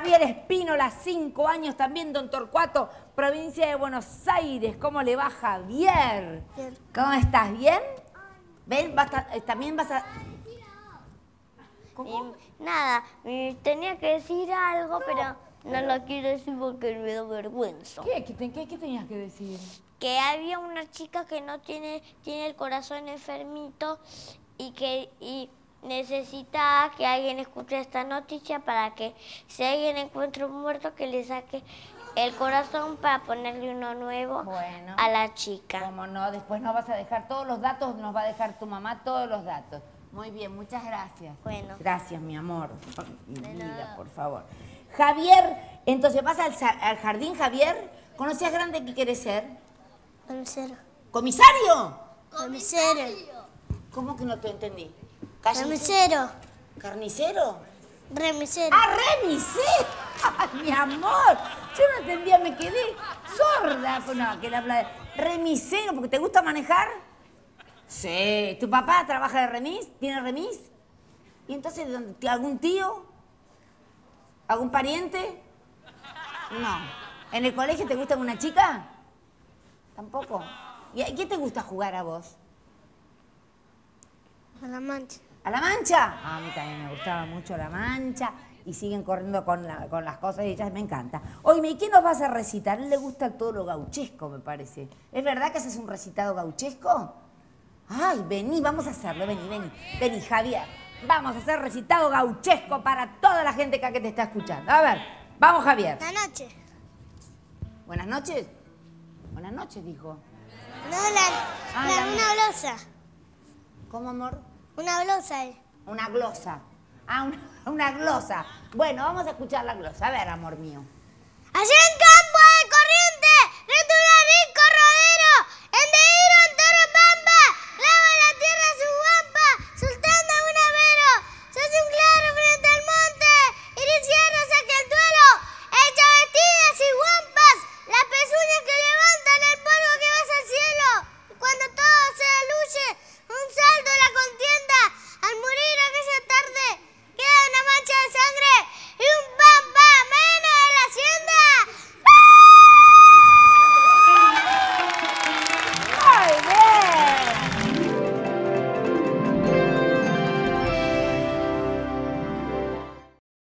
Javier Espínola, cinco años también, don Torcuato, provincia de Buenos Aires. ¿Cómo le va Javier? Bien. ¿Cómo estás? ¿Bien? ¿Ven? Vas a- eh, también vas a... Y nada, y tenía que decir algo, pero no lo quiero decir porque me da vergüenza. ¿Qué, qué- qué tenías que decir? Que había una chica que no tiene, tiene el corazón enfermito y que y necesita que alguien escuche esta noticia para que si alguien encuentra un muerto que le saque el corazón para ponerle uno nuevo Bueno. a la chica. ¿Cómo no? Después nos vas a dejar todos los datos, nos va a dejar tu mamá todos los datos. Muy bien, muchas gracias. Bueno. Gracias, mi amor. Mi vida, por favor. Javier, entonces vas al, al jardín, Javier. Cuando seas grande, ¿qué quieres ser? Carnicero. ¿Comisario? Carnicero. ¿Cómo que no te entendí? Remisero. ¿Carnicero? Remisero. ¡Ah, remisero! ¡Ay, mi amor! Yo no entendía, me quedé sorda. No, que le habla de remisero, porque te gusta manejar. Sí. ¿Tu papá trabaja de remis? ¿Tiene remis? ¿Y entonces algún tío? ¿Algún pariente? No. ¿En el colegio te gusta una chica? Tampoco. ¿Y a qué te gusta jugar a vos? A la mancha. ¿A la mancha? A mí también me gustaba mucho la mancha. Y siguen corriendo con, la- con las cosas y ellas me encanta. Oye, ¿y qué nos vas a recitar? A él le gusta todo lo gauchesco, me parece. ¿Es verdad que haces un recitado gauchesco? Ay, vení, vamos a hacerlo, vení, vení. Vení, Javier. Vamos a hacer recitado gauchesco para toda la gente que te está escuchando. A ver, vamos, Javier. La noche. Buenas noches. Buenas noches, dijo. No, la, Ah, la- la- una blusa. ¿Cómo, amor? Una blusa. eh. Una glosa. Ah, una, una glosa. Bueno, vamos a escuchar la glosa. A ver, amor mío.